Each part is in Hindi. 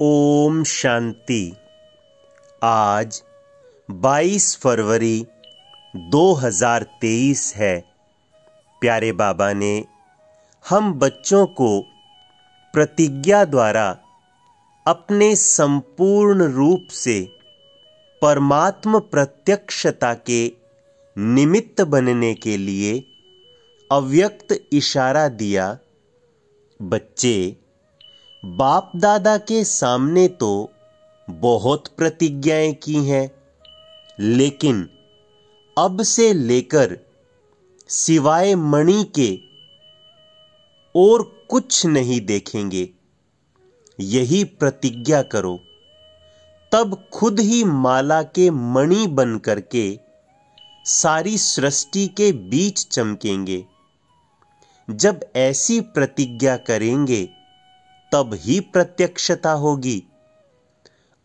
ओम शांति। आज 22 फरवरी 2023 है। प्यारे बाबा ने हम बच्चों को प्रतिज्ञा द्वारा अपने संपूर्ण रूप से परमात्म प्रत्यक्षता के निमित्त बनने के लिए अव्यक्त इशारा दिया। बच्चे बाप दादा के सामने तो बहुत प्रतिज्ञाएँ की हैं, लेकिन अब से लेकर सिवाय मणि के और कुछ नहीं देखेंगे। यही प्रतिज्ञा करो। तब खुद ही माला के मणि बन करके सारी सृष्टि के बीच चमकेंगे। जब ऐसी प्रतिज्ञा करेंगे तब ही प्रत्यक्षता होगी।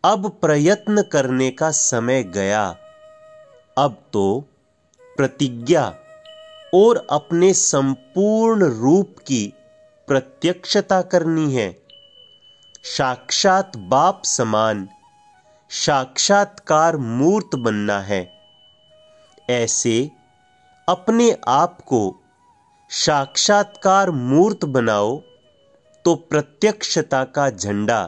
अब प्रयत्न करने का समय गया। अब तो प्रतिज्ञा और अपने संपूर्ण रूप की प्रत्यक्षता करनी है। साक्षात बाप समान, साक्षात्कार मूर्त बनना है। ऐसे अपने आप को साक्षात्कार मूर्त बनाओ तो प्रत्यक्षता का झंडा